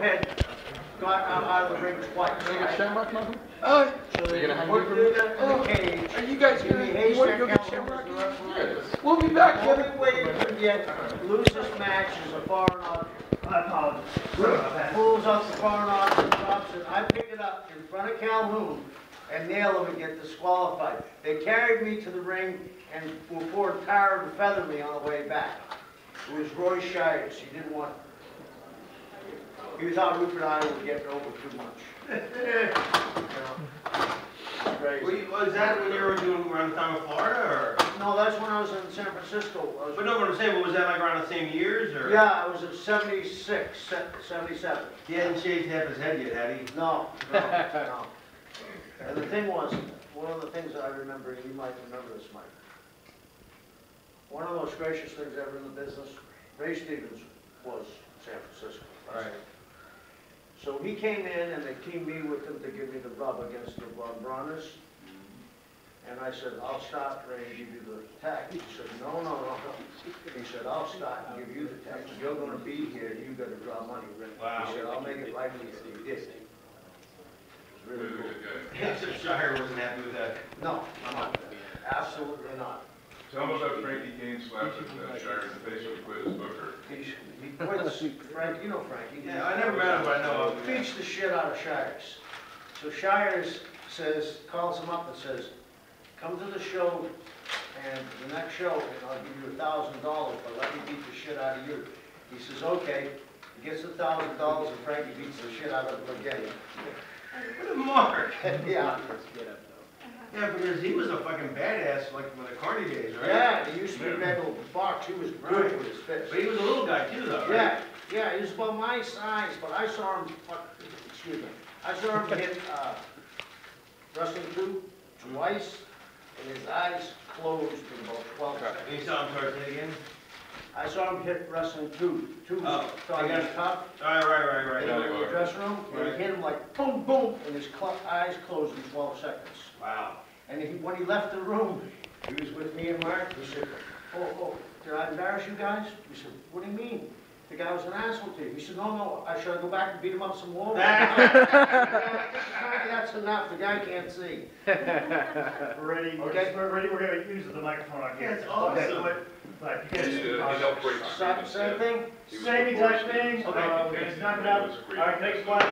had got out of the ring twice. You got Shamrock Mountain? Uh, So You gonna hang put me it in the cage. are you guys gonna, you wanna go get Shamrock? referee. We'll be back, The only way you could get, lose this match is a foreign object. I apologize. Pulls up the foreign object, drops it, I pick it up in front of Calhoun and nail him and get disqualified. They carried me to the ring and were poured tar to feather me on the way back. It was Roy Shires, he didn't want, he thought Rupert and I were getting over too much. You know? It's Were Crazy. you- Was that when you were doing around the time of Florida, or? No, that's when I was in San Francisco. I was- But no, what I'm saying, but was that like around the same years, or? Yeah, I was at seventy-six, se- seventy-seven. He hadn't shaved half his head yet, had he? No, no, no. And the thing was, one of the things that I remember, and you might remember this, Mike. One of the most gracious things ever in the business, Ray Stevens was San Francisco. Right. So he came in and they teamed me with him to give me the rub against the Von Brauners. And I said, I'll stop Ray and give you the tag. He said, no, no, no, no. He said, I'll stop and give you the tag. You're gonna be here, you gotta draw money. Wow. He said, I'll make it right for you. He did. It was really cool. Except Shire wasn't happy with that. No, no, absolutely not. Tell them about Frankie Cain slapping uh, Shire in the face when he quit as booker. He, he quits, Frank, you know Frankie. Yeah, I never met him, but I know of him. Beats the shit out of Shires. So Shires says, calls him up and says, come to the show, and the next show, and I'll give you a thousand dollars, but let me beat the shit out of you. He says, okay, he gets a thousand dollars, and Frankie beats the shit out of him again. What a mark. Yeah, Yeah, because he was a fucking badass, like in the Carney days, right? yeah, he used to be able to box, he was good with his fist. But he was a little guy too, though, right? Yeah, yeah, he was about my size, but I saw him, excuse me, I saw him hit, uh, wrestling two twice, and his eyes closed in about twelve seconds. you saw him it again? I saw him hit wrestling two, two, Oh, thought he I got it. tough, All right, right, right, right. and he went in the dressing room, and Right. he hit him like boom, boom, and his cl- eyes closed in twelve seconds. Wow. And he, when he left the room, he was with me and Mark, he said, oh, oh, did I embarrass you guys? We said, what do you mean? The guy was an asshole to you. He said, no, no, I should I go back and beat him up some more? That's enough, the guy can't see. We're ready, Okay. we're ready, we're gonna use the microphone on here. That's awesome. Okay, but- But you He, guys. uh, he helped break Same, Stevens' same head. thing? He was Same the type first- thing, Okay. Frankie just Cain knock it out. was a great All right, next one,